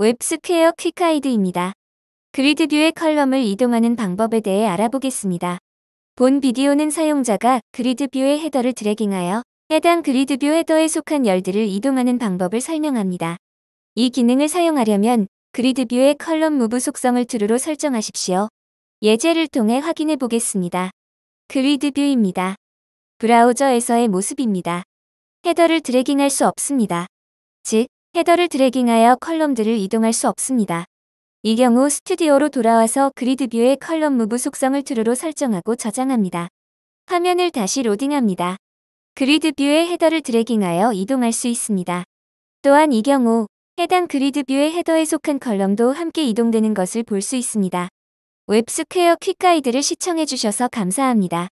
웹스퀘어 Quick Guide입니다. GridView의 column을 이동하는 방법에 대해 알아보겠습니다. 본 비디오는 사용자가 GridView의 header를 dragging하여 해당 GridView header에 속한 열들을 이동하는 방법을 설명합니다. 이 기능을 사용하려면 GridView의 columnMove 속성을 true로 설정하십시오. 예제를 통해 확인해 보겠습니다. GridView입니다. 브라우저에서의 모습입니다. header를 dragging할 수 없습니다. 즉, header를 dragging하여 column들을 이동할 수 없습니다. 이 경우 스튜디오로 돌아와서 GridView의 columnMove 속성을 true로 설정하고 저장합니다. 화면을 다시 로딩합니다. GridView의 header를 dragging하여 이동할 수 있습니다. 또한 이 경우 해당 GridView의 header에 속한 column도 함께 이동되는 것을 볼 수 있습니다. 웹스퀘어 Quick Guide를 시청해주셔서 감사합니다.